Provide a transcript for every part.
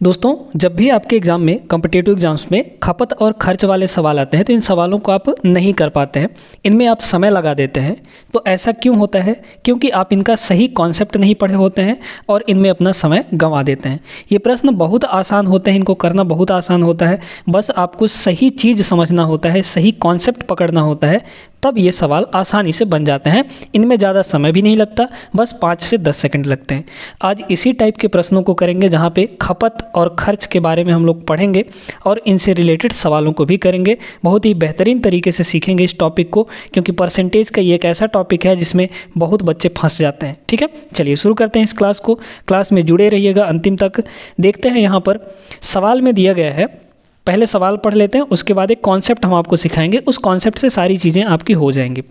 दोस्तों, जब भी आपके एग्ज़ाम में कम्पिटेटिव एग्ज़ाम्स में खपत और खर्च वाले सवाल आते हैं तो इन सवालों को आप नहीं कर पाते हैं। इनमें आप समय लगा देते हैं। तो ऐसा क्यों होता है? क्योंकि आप इनका सही कॉन्सेप्ट नहीं पढ़े होते हैं और इनमें अपना समय गंवा देते हैं। ये प्रश्न बहुत आसान होते हैं, इनको करना बहुत आसान होता है। बस आपको सही चीज़ समझना होता है, सही कॉन्सेप्ट पकड़ना होता है। तब ये सवाल आसानी से बन जाते हैं। इनमें ज़्यादा समय भी नहीं लगता, बस पाँच से दस सेकंड लगते हैं। आज इसी टाइप के प्रश्नों को करेंगे, जहाँ पे खपत और खर्च के बारे में हम लोग पढ़ेंगे और इनसे रिलेटेड सवालों को भी करेंगे। बहुत ही बेहतरीन तरीके से सीखेंगे इस टॉपिक को, क्योंकि परसेंटेज का ये एक ऐसा टॉपिक है जिसमें बहुत बच्चे फंस जाते हैं। ठीक है? चलिए शुरू करते हैं इस क्लास को। क्लास में जुड़े रहिएगा अंतिम तक। देखते हैं यहाँ पर सवाल में दिया गया है पहले सवाल पढ़ लेते हैं, उसके बाद एक कॉन्सेप्ट हम आपको सिखाएँगे, उस कॉन्सेप्ट से सारी चीज़ें आपकी हो जाएँगी।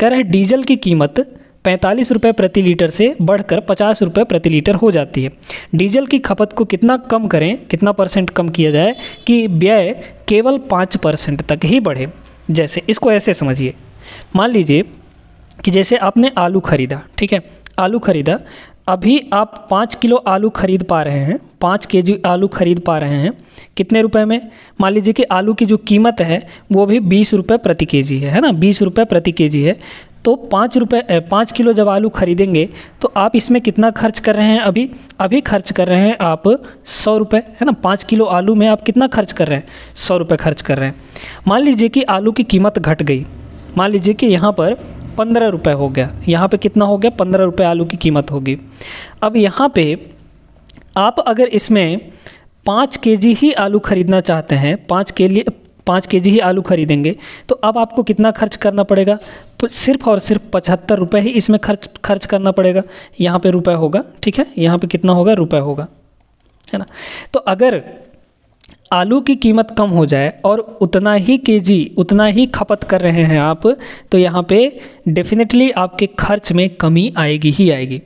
कह रहे हैं, डीजल की कीमत पैंतालीस रुपये प्रति लीटर से बढ़कर पचास रुपये प्रति लीटर हो जाती है। डीजल की खपत को कितना कम करें, कितना परसेंट कम किया जाए कि व्यय केवल पाँच परसेंट तक ही बढ़े? जैसे, इसको ऐसे समझिए। मान लीजिए कि जैसे आपने आलू खरीदा, ठीक है? आलू खरीदा अभी आप पाँच किलो आलू खरीद पा रहे हैं, पाँच के जी आलू खरीद पा रहे हैं, कितने रुपए में? मान लीजिए कि आलू की जो कीमत है, वो भी बीस रुपये प्रति के जी है है ना? बीस रुपये प्रति के जी है तो पाँच रुपये पाँच किलो जब आलू खरीदेंगे तो आप इसमें कितना खर्च कर रहे हैं अभी? अभी खर्च कर रहे हैं आप सौ रुपये है ना? पाँच किलो आलू में आप कितना खर्च कर रहे हैं? सौ रुपये खर्च कर रहे हैं। मान लीजिए कि आलू की कीमत घट गई। मान लीजिए कि यहाँ पर पंद्रह रुपये हो गया। यहाँ पे कितना हो गया? पंद्रह रुपये आलू की कीमत होगी। अब यहाँ पे आप अगर इसमें पाँच के जी ही आलू खरीदना चाहते हैं, पाँच के लिए, पाँच के जी ही आलू खरीदेंगे तो अब आपको कितना खर्च करना पड़ेगा? तो सिर्फ़ और सिर्फ़ पचहत्तर रुपये ही इसमें खर्च खर्च करना पड़ेगा। यहाँ पे रुपए होगा, ठीक है? यहाँ पे कितना होगा? रुपए होगा, है ना? तो अगर आलू की कीमत कम हो जाए और उतना ही केजी, उतना ही खपत कर रहे हैं आप तो यहाँ पे डेफिनेटली आपके खर्च में कमी आएगी ही आएगी।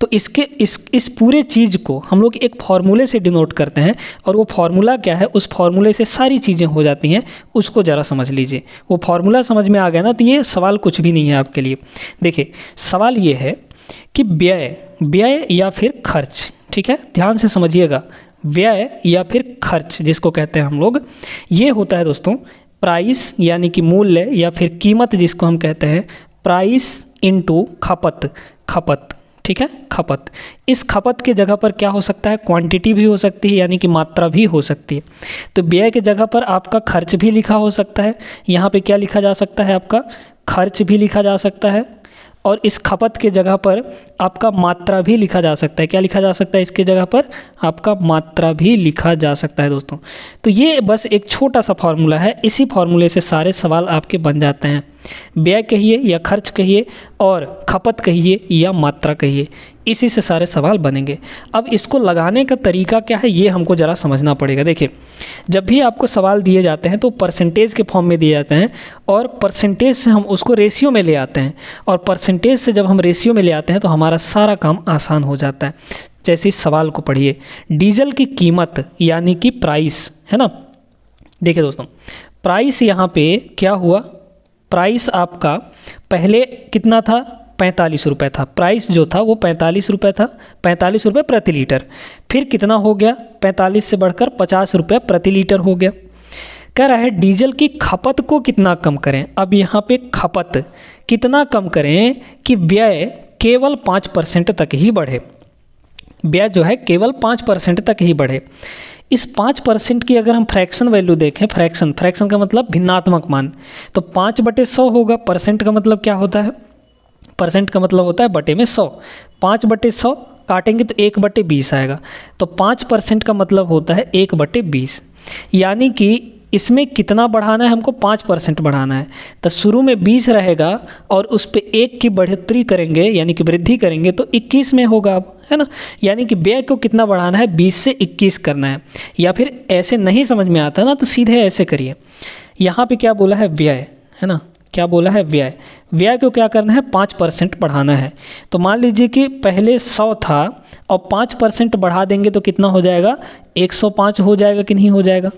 तो इसके, इस इस पूरे चीज़ को हम लोग एक फार्मूले से डिनोट करते हैं और वो फार्मूला क्या है, उस फार्मूले से सारी चीज़ें हो जाती हैं, उसको ज़रा समझ लीजिए। वो फार्मूला समझ में आ गया ना तो ये सवाल कुछ भी नहीं है आपके लिए। देखिए, सवाल ये है कि व्यय व्यय या फिर खर्च, ठीक है? ध्यान से समझिएगा। व्यय या फिर खर्च, जिसको कहते हैं हम लोग। ये होता है दोस्तों प्राइस यानी कि मूल्य या फिर कीमत, जिसको हम कहते हैं प्राइस इनटू खपत खपत, ठीक है? खपत। इस खपत के जगह पर क्या हो सकता है? क्वांटिटी भी हो सकती है, यानी कि मात्रा भी हो सकती है। तो व्यय के जगह पर आपका खर्च भी लिखा हो सकता है। यहाँ पे क्या लिखा जा सकता है आपका? खर्च भी लिखा जा सकता है। और इस खपत के जगह पर आपका मात्रा भी लिखा जा सकता है। क्या लिखा जा सकता है इसके जगह पर? आपका मात्रा भी लिखा जा सकता है दोस्तों। तो ये बस एक छोटा सा फार्मूला है। इसी फार्मूले से सारे सवाल आपके बन जाते हैं। व्यय कहिए या खर्च कहिए और खपत कहिए या मात्रा कहिए। इसी से सारे सवाल बनेंगे। अब इसको लगाने का तरीका क्या है, ये हमको ज़रा समझना पड़ेगा। देखिए, जब भी आपको सवाल दिए जाते हैं तो परसेंटेज के फॉर्म में दिए जाते हैं और परसेंटेज से हम उसको रेशियो में ले आते हैं और परसेंटेज से जब हम रेशियो में ले आते हैं तो हमारा सारा काम आसान हो जाता है। जैसे इस सवाल को पढ़िए। डीजल की कीमत यानी कि प्राइस है ना? देखिए दोस्तों प्राइस यहाँ पे क्या हुआ? प्राइस आपका पहले कितना था? पैंतालीस रुपये था। प्राइस जो था वो पैंतालीस रुपये था, पैंतालीस रुपये प्रति लीटर। फिर कितना हो गया? पैंतालीस से बढ़कर पचास रुपये प्रति लीटर हो गया। कह रहा है, डीजल की खपत को कितना कम करें? अब यहाँ पे खपत कितना कम करें कि व्यय केवल पाँच परसेंट तक ही बढ़े। व्यय जो है केवल पाँच परसेंट तक ही बढ़े। इस पाँच परसेंट की अगर हम फ्रैक्शन वैल्यू देखें, फ्रैक्शन फ्रैक्शन का मतलब भिन्नात्मक मान तो पाँच बटे सौ होगा। परसेंट का मतलब क्या होता है? परसेंट का मतलब होता है बटे में सौ। पाँच बटे सौ काटेंगे तो एक बटे बीस आएगा। तो पाँच परसेंट का मतलब होता है एक बटे बीस। यानी कि इसमें कितना बढ़ाना है हमको? पाँच परसेंट बढ़ाना है। तो शुरू में बीस रहेगा और उस पर एक की बढ़ोतरी करेंगे, यानी कि वृद्धि करेंगे तो इक्कीस में होगा अब, है ना? यानी कि व्यय को कितना बढ़ाना है? बीस से इक्कीस करना है। या फिर ऐसे नहीं समझ में आता ना तो सीधे ऐसे करिए। यहाँ पे क्या बोला है? व्यय, है ना? क्या बोला है? व्यय। व्यय को क्या करना है? पाँच परसेंट बढ़ाना है। तो मान लीजिए कि पहले सौ था और पाँच परसेंट बढ़ा देंगे तो कितना हो जाएगा? एक सौ पाँच हो जाएगा कि नहीं हो जाएगा?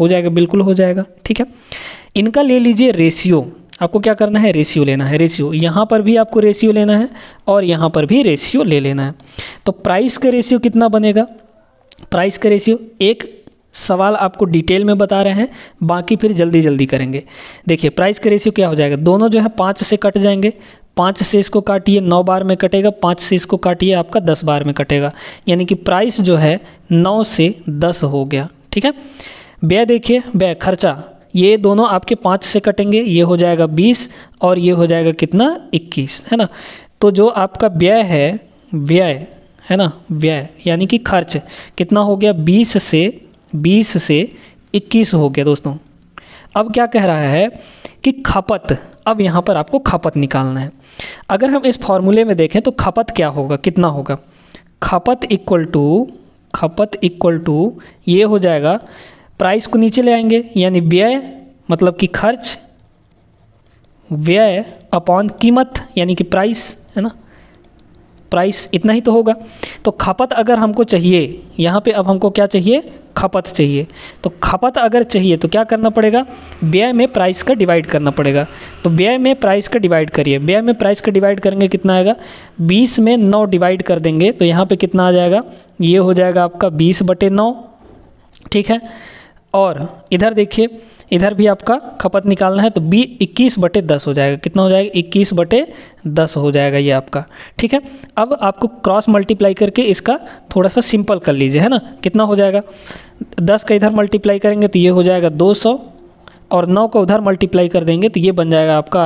हो जाएगा, बिल्कुल हो जाएगा। ठीक है? इनका ले लीजिए रेशियो। आपको क्या करना है? रेशियो लेना है। रेशियो। यहाँ पर भी आपको रेशियो लेना है और यहाँ पर भी रेशियो ले लेना है। तो प्राइस का रेशियो कितना बनेगा? प्राइस का रेशियो एक सवाल आपको डिटेल में बता रहे हैं, बाकी फिर जल्दी जल्दी करेंगे। देखिए प्राइस का रेशियो क्या हो जाएगा? दोनों जो है पाँच से कट जाएँगे। पाँच से इसको काटिए, नौ बार में कटेगा। पाँच से इसको काटिए, आपका दस बार में कटेगा। यानी कि प्राइस जो है नौ से दस हो गया। ठीक है? व्यय देखिए, व्यय, खर्चा। ये दोनों आपके पाँच से कटेंगे। ये हो जाएगा बीस और ये हो जाएगा कितना? इक्कीस। है ना? तो जो आपका व्यय है व्यय, है ना? व्यय, यानी कि खर्च, कितना हो गया? बीस से बीस से इक्कीस हो गया दोस्तों। अब क्या कह रहा है कि खपत, अब यहाँ पर आपको खपत निकालना है। अगर हम इस फॉर्मूले में देखें तो खपत क्या होगा, कितना होगा? खपत इक्वल टू, खपत इक्वल टू, ये हो जाएगा, प्राइस को नीचे ले आएँगे, यानी व्यय मतलब कि खर्च, व्यय अपॉन कीमत, यानी कि प्राइस, है ना? प्राइस इतना ही तो होगा। तो खपत अगर हमको चाहिए, यहाँ पे अब हमको क्या चाहिए? खपत चाहिए। तो खपत अगर चाहिए तो क्या करना पड़ेगा? व्यय में प्राइस का डिवाइड करना पड़ेगा। तो व्यय में प्राइस का डिवाइड करिए। व्यय में प्राइस का डिवाइड करेंगे कितना आएगा? 20 में 9 डिवाइड कर देंगे। तो यहाँ पे कितना आ जाएगा? ये हो जाएगा आपका 20 बटे नौ। ठीक है? और इधर देखिए इधर भी आपका खपत निकालना है तो बी इक्कीस बटे दस हो जाएगा। कितना हो जाएगा? इक्कीस बटे दस हो जाएगा ये आपका। ठीक है? अब आपको क्रॉस मल्टीप्लाई करके इसका थोड़ा सा सिंपल कर लीजिए, है ना? कितना हो जाएगा? दस का इधर मल्टीप्लाई करेंगे तो ये हो जाएगा दो सौ और नौ का उधर मल्टीप्लाई कर देंगे तो ये बन जाएगा आपका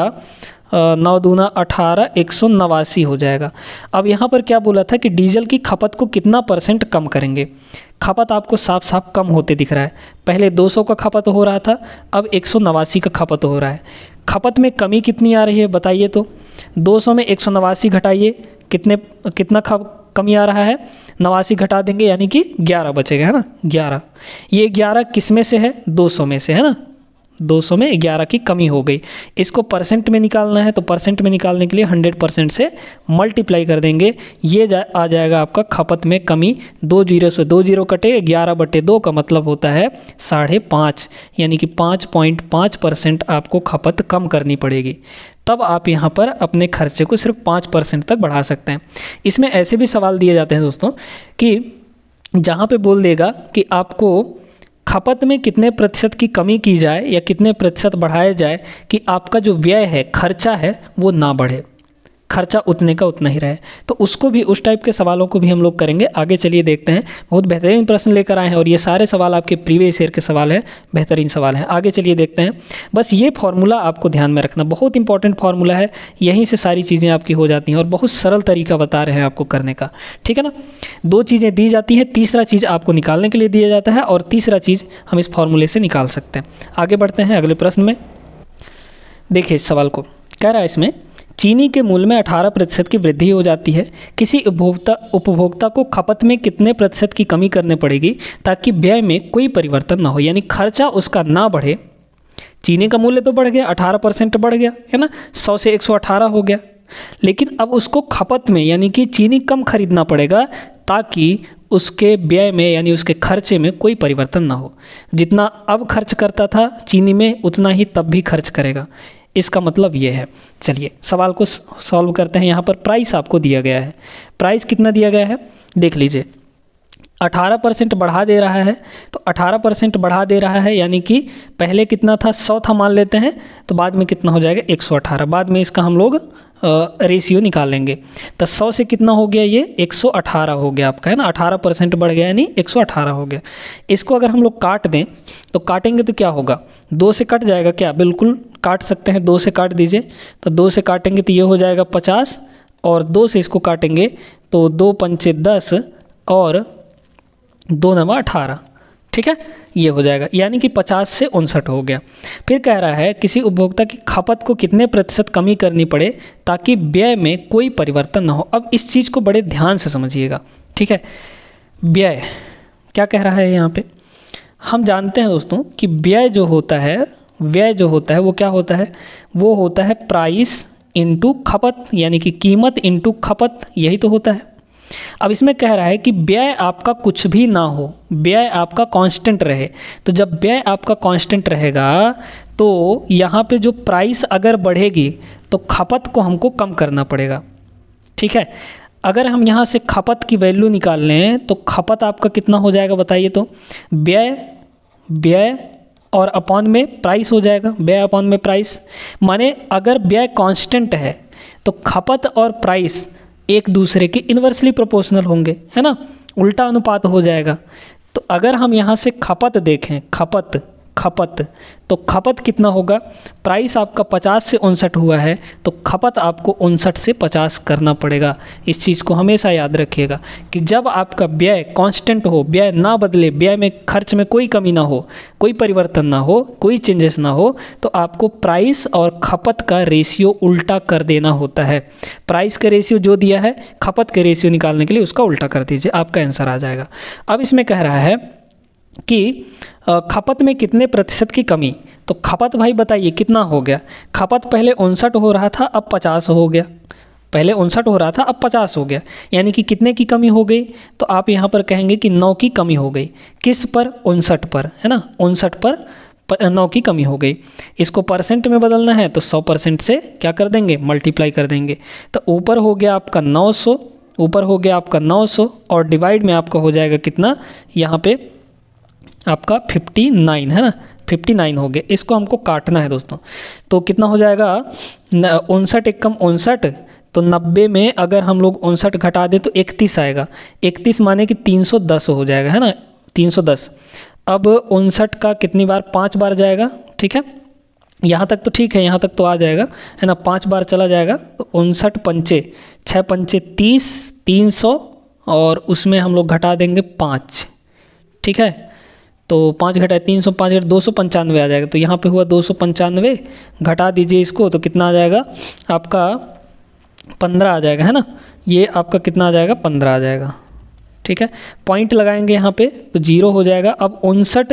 नौ दूना अठारह, एक सौ नवासी हो जाएगा। अब यहाँ पर क्या बोला था कि डीजल की खपत को कितना परसेंट कम करेंगे? खपत आपको साफ़ साफ़ कम होते दिख रहा है। पहले 200 का खपत हो रहा था, अब एक सौ नवासी का खपत हो रहा है। खपत में कमी कितनी आ रही है बताइए तो? 200 में एक सौ नवासी घटाइए, कितने, कितना खप, कमी आ रहा है? नवासी घटा देंगे, यानी कि 11 बचेगा, है ना? 11 ये 11 किसमें से है? 200 में से, है ना? 200 में 11 की कमी हो गई। इसको परसेंट में निकालना है तो परसेंट में निकालने के लिए 100 परसेंट से मल्टीप्लाई कर देंगे। ये जा, आ जाएगा आपका खपत में कमी। दो ज़ीरो से दो ज़ीरो कटे ग्यारह बटे दो का मतलब होता है साढ़े पाँच यानी कि पाँच पॉइंट पाँच परसेंट आपको खपत कम करनी पड़ेगी। तब आप यहाँ पर अपने खर्चे को सिर्फ़ पाँच परसेंट तक बढ़ा सकते हैं। इसमें ऐसे भी सवाल दिए जाते हैं दोस्तों कि जहाँ पे बोल देगा कि आपको खपत में कितने प्रतिशत की कमी की जाए या कितने प्रतिशत बढ़ाया जाए कि आपका जो व्यय है, खर्चा है, वो ना बढ़े। खर्चा उतने का उतना ही रहे। तो उसको भी, उस टाइप के सवालों को भी हम लोग करेंगे। आगे चलिए देखते हैं। बहुत बेहतरीन प्रश्न लेकर आए हैं और ये सारे सवाल आपके प्रीवियस ईयर के सवाल हैं। बेहतरीन सवाल हैं। आगे चलिए देखते हैं। बस ये फार्मूला आपको ध्यान में रखना। बहुत इंपॉर्टेंट फार्मूला है। यहीं से सारी चीज़ें आपकी हो जाती हैं और बहुत सरल तरीका बता रहे हैं आपको करने का। ठीक है ना? दो चीज़ें दी जाती हैं। तीसरा चीज़ आपको निकालने के लिए दिया जाता है और तीसरा चीज़ हम इस फार्मूले से निकाल सकते हैं। आगे बढ़ते हैं अगले प्रश्न में। देखिए इस सवाल को। कह रहा है इसमें चीनी के मूल्य में 18 प्रतिशत की वृद्धि हो जाती है। किसी उपभोक्ता उपभोक्ता को खपत में कितने प्रतिशत की कमी करनी पड़ेगी ताकि व्यय में कोई परिवर्तन ना हो, यानी खर्चा उसका ना बढ़े। चीनी का मूल्य तो बढ़ गया 18 परसेंट बढ़ गया, है ना? 100 से 118 हो गया। लेकिन अब उसको खपत में, यानी कि चीनी कम खरीदना पड़ेगा ताकि उसके व्यय में, यानी उसके खर्चे में कोई परिवर्तन ना हो। जितना अब खर्च करता था चीनी में, उतना ही तब भी खर्च करेगा। इसका मतलब ये है। चलिए, सवाल को सॉल्व करते हैं। यहाँ पर प्राइस आपको दिया गया है। प्राइस कितना दिया गया है? देख लीजिए। 18 परसेंट बढ़ा दे रहा है। तो 18 परसेंट बढ़ा दे रहा है, यानी कि पहले कितना था? 100 था मान लेते हैं। तो बाद में कितना हो जाएगा? 118 बाद में इसका हम लोग रेशियो निकालेंगे। तो 100 से कितना हो गया ये? 118 हो गया आपका, है ना? 18 परसेंट बढ़ गया, यानी 118 हो गया। इसको अगर हम लोग काट दें तो काटेंगे तो क्या होगा? दो से कट जाएगा क्या? बिल्कुल काट सकते हैं, दो से काट दीजिए। तो दो से काटेंगे तो ये हो जाएगा पचास, और दो से इसको काटेंगे तो दो पंचे दस, और दो नवा अठारह। ठीक है? ये हो जाएगा। यानी कि 50 से उनसठ हो गया। फिर कह रहा है, किसी उपभोक्ता की खपत को कितने प्रतिशत कमी करनी पड़े ताकि व्यय में कोई परिवर्तन ना हो? अब इस चीज़ को बड़े ध्यान से समझिएगा। ठीक है? व्यय। क्या कह रहा है यहाँ पे? हम जानते हैं दोस्तों कि व्यय जो होता है, व्यय जो होता है वो क्या होता है? वो होता है प्राइस इंटू खपत, यानी कि कीमत इंटू खपत, यही तो होता है। अब इसमें कह रहा है कि व्यय आपका कुछ भी ना हो, व्यय आपका कांस्टेंट रहे। तो जब व्यय आपका कांस्टेंट रहेगा तो यहाँ पे जो प्राइस अगर बढ़ेगी तो खपत को हमको कम करना पड़ेगा। ठीक है? अगर हम यहाँ से खपत की वैल्यू निकाल लें तो खपत आपका कितना हो जाएगा बताइए तो? व्यय व्यय और अपॉन में प्राइस हो जाएगा। व्यय अपॉन में प्राइस माने अगर व्यय कांस्टेंट है तो खपत और प्राइस एक दूसरे के इन्वर्सली प्रोपोर्शनल होंगे, है ना? उल्टा अनुपात हो जाएगा। तो अगर हम यहाँ से खपत देखें, खपत खपत। तो खपत कितना होगा? प्राइस आपका 50 से उनसठ हुआ है तो खपत आपको उनसठ से 50 करना पड़ेगा। इस चीज़ को हमेशा याद रखिएगा कि जब आपका व्यय कांस्टेंट हो, व्यय ना बदले, व्यय में खर्च में कोई कमी ना हो, कोई परिवर्तन ना हो, कोई चेंजेस ना हो तो आपको प्राइस और खपत का रेशियो उल्टा कर देना होता है। प्राइस का रेशियो जो दिया है, खपत के रेशियो निकालने के लिए उसका उल्टा कर दीजिए, आपका आंसर आ जाएगा। अब इसमें कह रहा है कि खपत में कितने प्रतिशत की कमी? तो खपत भाई बताइए, कितना हो गया? खपत पहले उनसठ हो रहा था, अब पचास हो गया। पहले उनसठ हो रहा था, अब पचास हो गया। यानी कि कितने की कमी हो गई? तो आप यहाँ पर कहेंगे कि नौ की कमी हो गई। किस पर? उनसठ पर, है ना? उनसठ पर नौ की कमी हो गई। इसको परसेंट में बदलना है तो सौ परसेंट से क्या कर देंगे? मल्टीप्लाई कर देंगे। तो ऊपर हो गया आपका नौ सौ, ऊपर हो गया आपका नौ सौ, और डिवाइड में आपका हो जाएगा कितना? यहाँ पे आपका फिफ्टी नाइन है ना? फिफ्टी नाइन हो गया। इसको हमको काटना है दोस्तों। तो कितना हो जाएगा? उनसठ एक कम उनसठ तो नब्बे में अगर हम लोग उनसठ घटा दें तो इकतीस आएगा। इकतीस माने कि तीन सौ दस हो जाएगा, है ना? तीन सौ दस। अब उनसठ का कितनी बार? पाँच बार जाएगा, ठीक है? यहाँ तक तो ठीक है, यहाँ तक तो आ जाएगा, है ना? पाँच बार चला जाएगा तो उनसठ पंचे छः पंचे तीस, तीन सौ, और उसमें हम लोग घटा देंगे पाँच, ठीक है? तो पाँच घटाए तीन सौ पाँच घटा दो सौ पंचानवे आ जाएगा। तो यहाँ पे हुआ दो सौ पंचानवे, घटा दीजिए इसको तो कितना आ जाएगा? आपका पंद्रह आ जाएगा, है ना? ये आपका कितना आ जाएगा? पंद्रह आ जाएगा। ठीक है? पॉइंट लगाएँगे यहाँ पे तो ज़ीरो हो जाएगा। अब उनसठ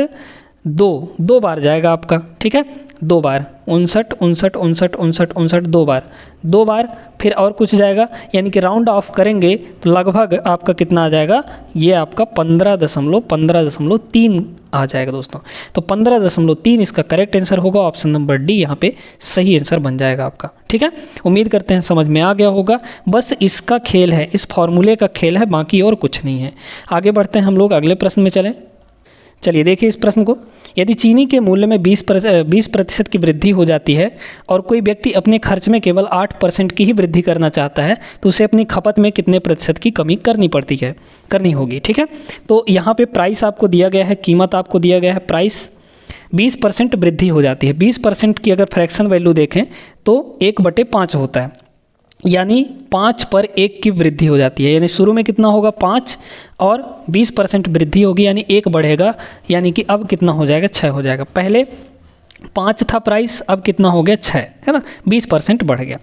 दो दो बार जाएगा आपका। ठीक है? दो बार, उनसठ उनसठ उनसठ उनसठ उनसठ, दो बार। दो बार, फिर और कुछ जाएगा, यानी कि राउंड ऑफ़ करेंगे तो लगभग आपका कितना आ जाएगा? ये आपका पंद्रह दशमलव पंद्रह दशमलव तीन आ जाएगा दोस्तों। तो पंद्रह दशमलव तीन इसका करेक्ट आंसर होगा ऑप्शन नंबर डी यहाँ पे सही आंसर बन जाएगा आपका। ठीक है? उम्मीद करते हैं समझ में आ गया होगा। बस इसका खेल है, इस फॉर्मूले का खेल है, बाकी और कुछ नहीं है। आगे बढ़ते हैं हम लोग, अगले प्रश्न में चलें। चलिए देखिए इस प्रश्न को। यदि चीनी के मूल्य में 20 बीस प्रतिशत की वृद्धि हो जाती है और कोई व्यक्ति अपने खर्च में केवल 8 परसेंट की ही वृद्धि करना चाहता है तो उसे अपनी खपत में कितने प्रतिशत की कमी करनी पड़ती है, करनी होगी, ठीक है? तो यहाँ पे प्राइस आपको दिया गया है, कीमत आपको दिया गया है प्राइस 20 परसेंट वृद्धि हो जाती है। 20 परसेंट की अगर फ्रैक्शन वैल्यू देखें तो एक बटे पाँच होता है। यानी पाँच पर एक की वृद्धि हो जाती है। यानी शुरू में कितना होगा? पाँच और बीस परसेंट वृद्धि होगी, यानी एक बढ़ेगा, यानी कि अब कितना हो जाएगा? छः हो जाएगा। पहले पाँच था प्राइस, अब कितना हो गया? छः है ना? बीस परसेंट बढ़ गया।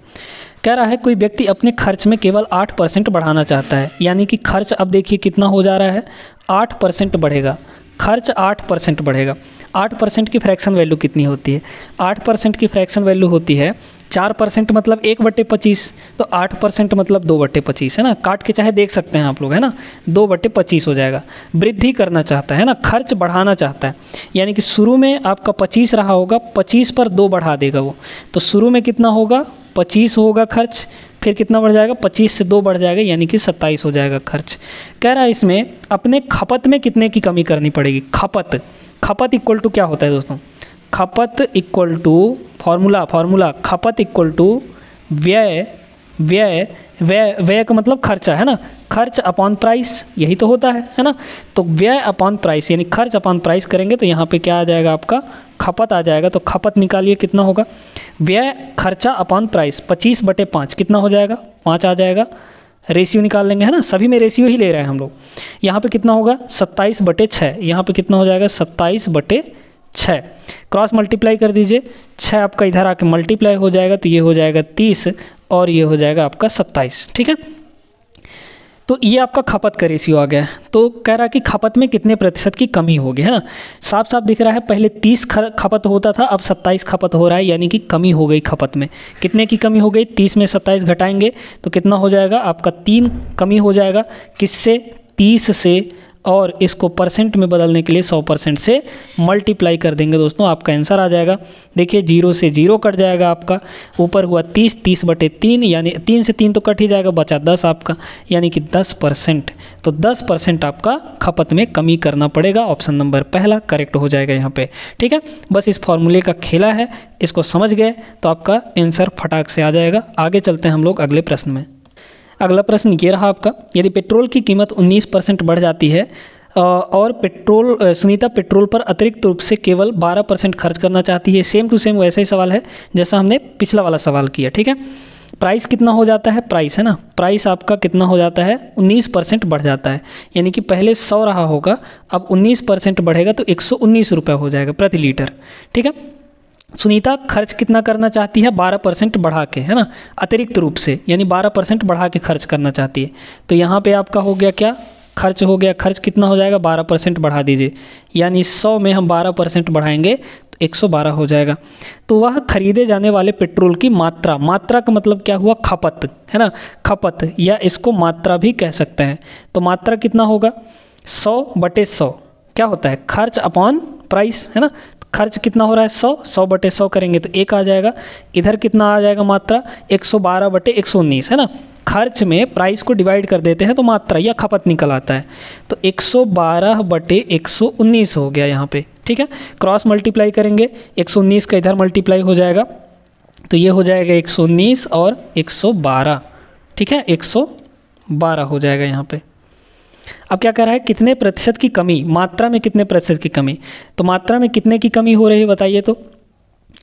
कह रहा है, कोई व्यक्ति अपने खर्च में केवल आठ परसेंट बढ़ाना चाहता है, यानी कि खर्च अब देखिए कितना हो जा रहा है? आठ परसेंट बढ़ेगा। खर्च आठ परसेंट बढ़ेगा। आठ परसेंट की फ्रैक्शन वैल्यू कितनी होती है? आठ परसेंट की फ्रैक्शन वैल्यू होती है चार परसेंट मतलब एक बट्टे पच्चीस तो आठ परसेंट मतलब दो बट्टे पच्चीस, है ना? काट के चाहे देख सकते हैं आप लोग, है ना? दो बट्टे पच्चीस हो जाएगा। वृद्धि करना चाहता है ना? खर्च बढ़ाना चाहता है। यानी कि शुरू में आपका पच्चीस रहा होगा, पच्चीस पर दो बढ़ा देगा वो। तो शुरू में कितना होगा? पच्चीस होगा खर्च फिर कितना बढ़ जाएगा? पच्चीस से दो बढ़ जाएगा, यानी कि सत्ताईस हो जाएगा खर्च। कह रहा है इसमें अपने खपत में कितने की कमी करनी पड़ेगी? खपत। खपत इक्वल टू क्या होता है दोस्तों? खपत इक्वल टू फार्मूला फार्मूला खपत इक्वल टू व्यय व्यय व्यय व्यय का मतलब खर्चा, है ना? खर्च अपॉन प्राइस यही तो होता है है ना? तो व्यय अपॉन प्राइस यानी खर्च अपॉन प्राइस करेंगे तो यहाँ पे क्या आ जाएगा आपका? खपत आ जाएगा तो खपत निकालिए कितना होगा? व्यय खर्चा अपॉन प्राइस पच्चीस बटे पाँच, कितना हो जाएगा? पाँच आ जाएगा। रेशियो निकाल लेंगे, है ना? सभी में रेशियो ही ले रहे हैं हम लोग। यहाँ पे कितना होगा? सत्ताईस बटे छः यहाँ पे कितना हो जाएगा? सत्ताईस बटे छः क्रॉस मल्टीप्लाई कर दीजिए। छः आपका इधर आके मल्टीप्लाई हो जाएगा तो ये हो जाएगा तीस और ये हो जाएगा आपका सत्ताईस। ठीक है? तो ये आपका खपत का रेशियो आ गया तो कह रहा है कि खपत में कितने प्रतिशत की कमी होगी, है ना? साफ़ साफ़ दिख रहा है, पहले तीस खपत होता था, अब सत्ताईस खपत हो रहा है, यानी कि कमी हो गई खपत में। कितने की कमी हो गई? तीस में सत्ताईस घटाएँगे तो कितना हो जाएगा? आपका तीन कमी हो जाएगा, किससे? तीस से और इसको परसेंट में बदलने के लिए सौ परसेंट से मल्टीप्लाई कर देंगे दोस्तों, आपका आंसर आ जाएगा। देखिए ज़ीरो से ज़ीरो कट जाएगा आपका। ऊपर हुआ तीस तीस बटे तीन, यानी तीन से तीन तो कट ही जाएगा, बचा दस आपका, यानी कि दस परसेंट। तो दस परसेंट आपका खपत में कमी करना पड़ेगा। ऑप्शन नंबर पहला करेक्ट हो जाएगा यहाँ पर ठीक है? बस इस फॉर्मूले का खेला है, इसको समझ गए तो आपका आंसर फटाक से आ जाएगा। आगे चलते हैं हम लोग अगले प्रश्न में। अगला प्रश्न ये रहा आपका, यदि पेट्रोल की कीमत 19 परसेंट बढ़ जाती है और पेट्रोल सुनीता पेट्रोल पर अतिरिक्त रूप से केवल 12 परसेंट खर्च करना चाहती है, सेम टू सेम वैसा ही सवाल है जैसा हमने पिछला वाला सवाल किया, ठीक है? प्राइस कितना हो जाता है? प्राइस, है ना? प्राइस आपका कितना हो जाता है? 19 परसेंट बढ़ जाता है, यानी कि पहले 100 रहा होगा, अब 19 परसेंट बढ़ेगा तो एक सौ हो जाएगा प्रति लीटर, ठीक है? सुनीता, खर्च कितना करना चाहती है? बारह परसेंट बढ़ा के, है ना? अतिरिक्त रूप से, यानी बारह परसेंट बढ़ा के खर्च करना चाहती है। तो यहाँ पे आपका हो गया क्या? खर्च हो गया। खर्च कितना हो जाएगा? बारह परसेंट बढ़ा दीजिए। यानी सौ में हम बारह परसेंट बढ़ाएँगे तो एक सौ बारह हो जाएगा। तो वह खरीदे जाने वाले पेट्रोल की मात्रा मात्रा का मतलब क्या हुआ? खपत, है ना? खपत, या इसको मात्रा भी कह सकते हैं। तो मात्रा कितना होगा? सौ बटे सौ। क्या होता है? खर्च अपॉन प्राइस, है ना? खर्च कितना हो रहा है? सौ सौ बटे सौ करेंगे तो एक आ जाएगा। इधर कितना आ जाएगा मात्रा? एक सौ बारह बटे एक सौ उन्नीस, है ना? खर्च में प्राइस को डिवाइड कर देते हैं तो मात्रा या खपत निकल आता है। तो 112 बटे 119 हो गया यहाँ पे, ठीक है? क्रॉस मल्टीप्लाई करेंगे 119 का इधर मल्टीप्लाई हो जाएगा। तो ये हो जाएगा 119 और 112 ठीक है? 112 हो जाएगा यहाँ पे। अब क्या कह रहा है? कितने प्रतिशत की कमी? मात्रा में कितने प्रतिशत की कमी? तो मात्रा में कितने की कमी हो रही है बताइए तो।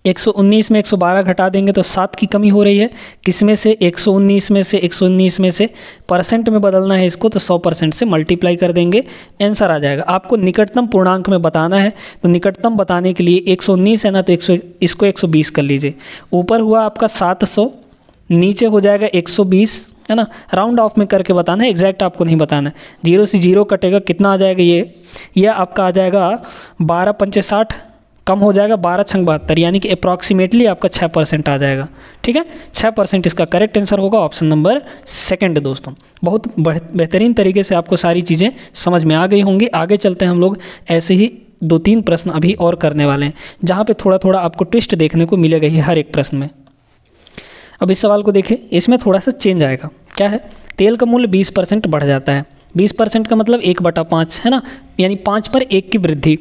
119 में 112 घटा देंगे तो सात की कमी हो रही है। किसमें से? 119 में से 119 में से। परसेंट में बदलना है इसको तो 100 परसेंट से मल्टीप्लाई कर देंगे। आंसर आ जाएगा। आपको निकटतम पूर्णांक में बताना है। तो निकटतम बताने के लिए 119 है ना तो 100 इसको 120 कर लीजिए। ऊपर हुआ आपका 700 नीचे हो जाएगा 120 है ना? राउंड ऑफ़ में करके बताना है एग्जैक्ट आपको नहीं बताना है। ज़ीरो से ज़ीरो कटेगा, कितना आ जाएगा ये? यह आपका आ जाएगा बारह पंचे साठ, कम हो जाएगा बारह छंग बहत्तर, यानी कि अप्रॉक्सीमेटली आपका छः परसेंट आ जाएगा। ठीक है? छः परसेंट इसका करेक्ट आंसर होगा ऑप्शन नंबर सेकंड दोस्तों। बहुत बेहतरीन तरीके से आपको सारी चीज़ें समझ में आ गई होंगी। आगे चलते हैं हम लोग, ऐसे ही दो तीन प्रश्न अभी और करने वाले हैं, जहाँ पे थोड़ा थोड़ा आपको ट्विस्ट देखने को मिलेगा ही हर एक प्रश्न में। अब इस सवाल को देखें, इसमें थोड़ा सा चेंज आएगा। क्या है? तेल का मूल्य बीस परसेंट बढ़ जाता है। बीस परसेंट का मतलब एक बटा पाँच, है ना? यानी पाँच पर एक की वृद्धि।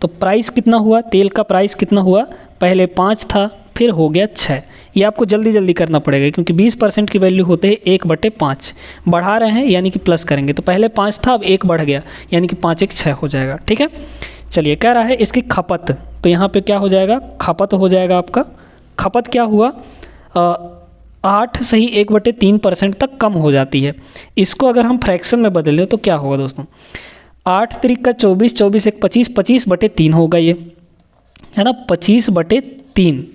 तो प्राइस कितना हुआ? तेल का प्राइस कितना हुआ? पहले पाँच था, फिर हो गया छः ये आपको जल्दी जल्दी करना पड़ेगा, क्योंकि बीस परसेंट की वैल्यू होते हैं एक बटे पाँच। बढ़ा रहे हैं, यानी कि प्लस करेंगे। तो पहले पाँच था, अब एक बढ़ गया, यानी कि पाँच एक छः हो जाएगा। ठीक है? चलिए, कह रहा है इसकी खपत। तो यहाँ पे क्या हो जाएगा? खपत हो जाएगा आपका। खपत क्या हुआ? आठ से ही एक बटे तीन परसेंट तक कम हो जाती है। इसको अगर हम फ्रैक्शन में बदल दें तो क्या होगा दोस्तों? आठ तरीक का चौबीस चौबीस एक पच्चीस पच्चीस बटे तीन होगा ये है ना? पच्चीस बटे तीन।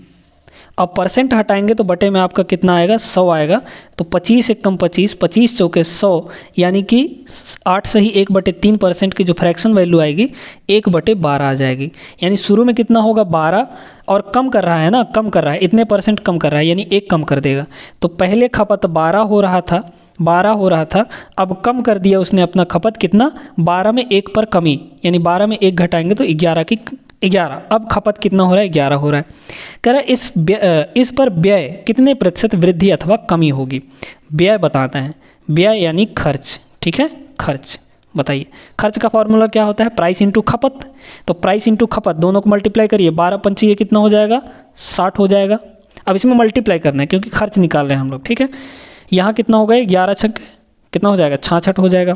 अब परसेंट हटाएँगे तो बटे में आपका कितना आएगा? सौ आएगा। तो पच्चीस एक कम पच्चीस पच्चीस चौके सौ, यानी कि आठ से ही एक बटे तीन परसेंट की जो फ्रैक्शन वैल्यू आएगी, एक बटे बारह आ जाएगी। यानी शुरू में कितना होगा? बारह। और कम कर रहा है ना? कम कर रहा है। इतने परसेंट कम कर रहा है, यानी एक कम कर देगा। तो पहले खपत बारह हो रहा था, बारह हो रहा था, अब कम कर दिया उसने अपना खपत कितना? बारह में एक पर कमी, यानी बारह में एक घटाएँगे तो ग्यारह की ग्यारह। अब खपत कितना हो रहा है? ग्यारह हो रहा है। कह रहा है, इस इस पर व्यय कितने प्रतिशत वृद्धि अथवा कमी होगी? व्यय बताते हैं। व्यय यानी खर्च, ठीक है? खर्च, बताइए। खर्च का फॉर्मूला क्या होता है? प्राइस इंटू खपत। तो प्राइस इंटू खपत दोनों को मल्टीप्लाई करिए। बारह पंची ये कितना हो जाएगा? साठ हो जाएगा। अब इसमें मल्टीप्लाई करना है, क्योंकि खर्च निकाल रहे हैं हम लोग, ठीक है? यहाँ कितना हो गया? ग्यारह छक कितना हो जाएगा? छाछठ हो जाएगा।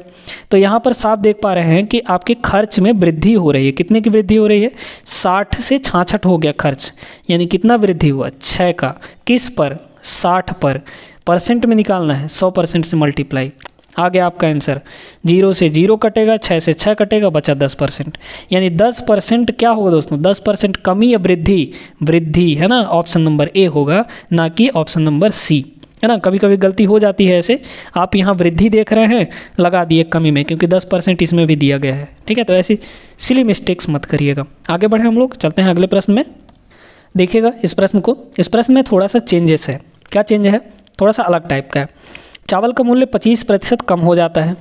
तो यहाँ पर साफ़ देख पा रहे हैं कि आपके खर्च में वृद्धि हो रही है। कितने की वृद्धि हो रही है? साठ से छाछठ हो गया खर्च। यानी कितना वृद्धि हुआ? छः का। किस पर? साठ पर। परसेंट में निकालना है। सौ परसेंट से मल्टीप्लाई। आ गया आपका आंसर। ज़ीरो से ज़ीरो कटेगा, छः से छः कटेगा, बचा दस परसेंट। यानी दस परसेंट क्या होगा दोस्तों? दस परसेंट कमी या वृद्धि? वृद्धि, है ना? ऑप्शन नंबर ए होगा, ना कि ऑप्शन नंबर सी। है ना? कभी कभी गलती हो जाती है ऐसे। आप यहाँ वृद्धि देख रहे हैं, लगा दिए कमी में, क्योंकि दस परसेंट इसमें भी दिया गया है। ठीक है? तो ऐसी सिली मिस्टेक्स मत करिएगा। आगे बढ़े हम लोग, चलते हैं अगले प्रश्न में। देखिएगा इस प्रश्न को। इस प्रश्न में थोड़ा सा चेंजेस है। क्या चेंज है? थोड़ा सा अलग टाइप का है। चावल का मूल्य पच्चीस प्रतिशत कम हो जाता है।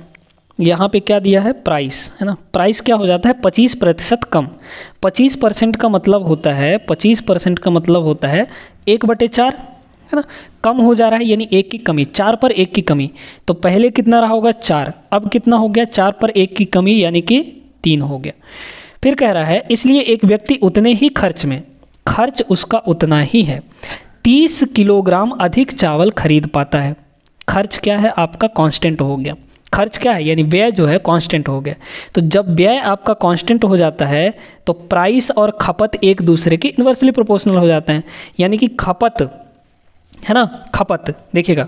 यहाँ पे क्या दिया है? प्राइस है ना? प्राइस क्या हो जाता है? पच्चीस प्रतिशत कम। पच्चीस परसेंट का मतलब होता है, पच्चीस परसेंट का मतलब होता है एक बटे चार है ना? कम हो जा रहा है, यानी एक की कमी, चार पर एक की कमी। तो पहले कितना रहा होगा? चार। अब कितना हो गया? चार पर एक की कमी, यानी कि तीन हो गया। फिर कह रहा है, इसलिए एक व्यक्ति उतने ही खर्च में, खर्च उसका उतना ही है। तीस किलोग्राम अधिक चावल खरीद पाता है। खर्च क्या है? आपका कांस्टेंट हो गया। खर्च क्या है? यानी व्यय जो है कांस्टेंट हो गया। तो जब व्यय आपका कांस्टेंट हो जाता है तो प्राइस और खपत एक दूसरे के इन्वर्सली प्रोपोर्शनल हो जाते हैं। यानी कि खपत है ना? खपत, देखिएगा।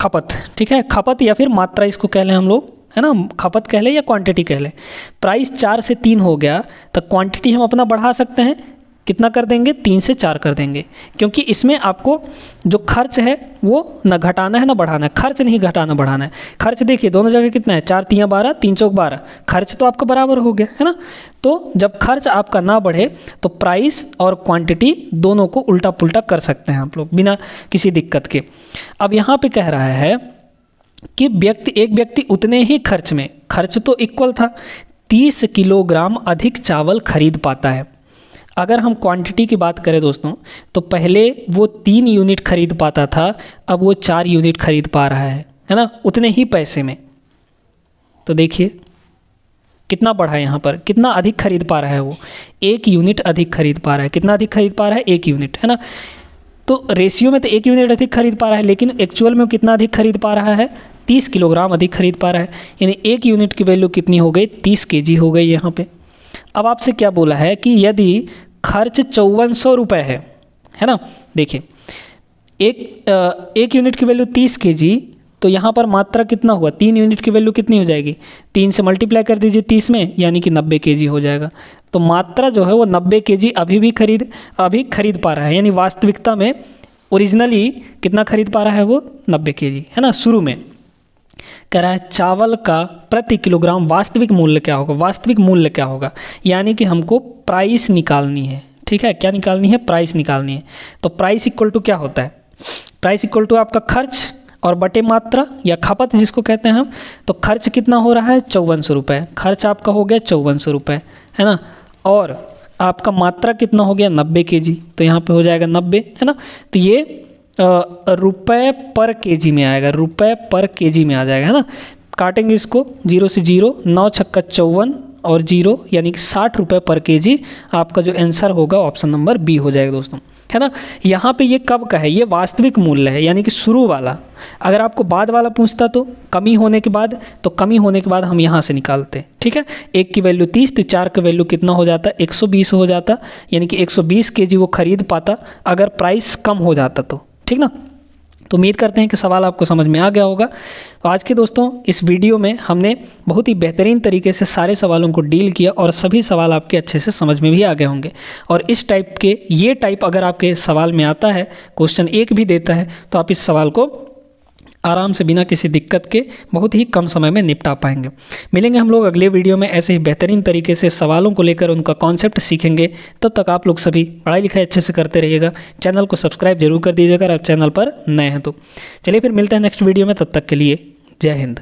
खपत, ठीक है? खपत या फिर मात्रा इसको कह लें हम लोग, है ना? खपत कह लें या क्वांटिटी कह लें। प्राइस चार से तीन हो गया तो क्वांटिटी हम अपना बढ़ा सकते हैं कितना कर देंगे? तीन से चार कर देंगे। क्योंकि इसमें आपको जो खर्च है, वो न घटाना है, ना बढ़ाना है। खर्च नहीं घटाना, बढ़ाना है। खर्च देखिए, दोनों जगह कितना है? चार तीन बारह, तीन चौक बारह। खर्च तो आपका बराबर हो गया, है ना? तो जब खर्च आपका ना बढ़े तो प्राइस और क्वांटिटी दोनों को उल्टा पुल्टा कर सकते हैं आप लोग, बिना किसी दिक्कत के। अब यहाँ पर कह रहा है कि व्यक्ति, एक व्यक्ति उतने ही खर्च में, खर्च तो इक्वल था, तीस किलोग्राम अधिक चावल खरीद पाता है। अगर हम क्वांटिटी की बात करें दोस्तों तो पहले वो तीन यूनिट खरीद पाता था, अब वो चार यूनिट खरीद पा रहा है है ना? उतने ही पैसे में। तो देखिए, कितना बढ़ा है यहाँ पर, कितना अधिक खरीद पा रहा है वो। एक यूनिट अधिक खरीद पा रहा है। कितना अधिक खरीद पा रहा है? एक यूनिट है ना? तो रेशियो में तो एक यूनिट अधिक खरीद पा रहा है, लेकिन एक्चुअल में कितना अधिक खरीद पा रहा है? तीस किलोग्राम अधिक खरीद पा रहा है। यानी एक यूनिट की वैल्यू कितनी हो गई? तीस के हो गई यहाँ पे। अब आपसे क्या बोला है कि यदि खर्च चौवन सौ रुपये है है ना? देखिए, एक एक यूनिट की वैल्यू तीस के जी तो यहाँ पर मात्रा कितना हुआ? तीन यूनिट की वैल्यू कितनी हो जाएगी? तीन से मल्टीप्लाई कर दीजिए तीस में, यानी कि नब्बे के जी हो जाएगा। तो मात्रा जो है वो नब्बे के जी अभी भी खरीद, अभी खरीद पा रहा है, यानी वास्तविकता में ओरिजिनली कितना खरीद पा रहा है वो? नब्बे के जी, है ना? शुरू में। कह रहा है, चावल का प्रति किलोग्राम वास्तविक मूल्य क्या होगा? वास्तविक मूल्य क्या होगा? यानी कि हमको प्राइस निकालनी है। ठीक है? क्या निकालनी है? प्राइस निकालनी है। तो प्राइस इक्वल टू क्या होता है? प्राइस इक्वल टू आपका खर्च और बटे मात्रा या खपत जिसको कहते हैं हम तो खर्च कितना हो रहा है? चौवन सौ रुपये खर्च आपका हो गया चौवन सौ रुपये है ना? और आपका मात्रा कितना हो गया? नब्बे के जी तो यहाँ पे हो जाएगा नब्बे। है ना? तो ये रुपए पर केजी में आएगा, रुपए पर केजी में आ जाएगा, है ना? काटेंगे इसको, ज़ीरो से ज़ीरो, नौ छक्का चौवन और ज़ीरो, यानी कि साठ रुपये पर केजी, आपका जो आंसर होगा ऑप्शन नंबर बी हो जाएगा दोस्तों, है ना? यहाँ पे ये कब का है? ये वास्तविक मूल्य है, यानी कि शुरू वाला। अगर आपको बाद वाला पूछता तो कमी होने के बाद तो कमी होने के बाद हम यहाँ से निकालते हैं ठीक है? एक की वैल्यू तीस तो चार का वैल्यू कितना हो जाता? एक सौ बीस हो जाता, यानी कि एक सौ बीस के जी वो खरीद पाता, अगर प्राइस कम हो जाता तो। ठीक ना? तो उम्मीद करते हैं कि सवाल आपको समझ में आ गया होगा। तो आज के दोस्तों, इस वीडियो में हमने बहुत ही बेहतरीन तरीके से सारे सवालों को डील किया और सभी सवाल आपके अच्छे से समझ में भी आ गए होंगे। और इस टाइप के, ये टाइप अगर आपके सवाल में आता है, क्वेश्चन एक भी देता है तो आप इस सवाल को आराम से बिना किसी दिक्कत के बहुत ही कम समय में निपटा पाएँगे। मिलेंगे हम लोग अगले वीडियो में ऐसे ही बेहतरीन तरीके से सवालों को लेकर उनका कॉन्सेप्ट सीखेंगे। तब तक आप लोग सभी पढ़ाई लिखाई अच्छे से करते रहिएगा। चैनल को सब्सक्राइब ज़रूर कर दीजिएगा अगर आप चैनल पर नए हैं तो। चलिए फिर मिलते हैं नेक्स्ट वीडियो में, तब तक के लिए जय हिंद।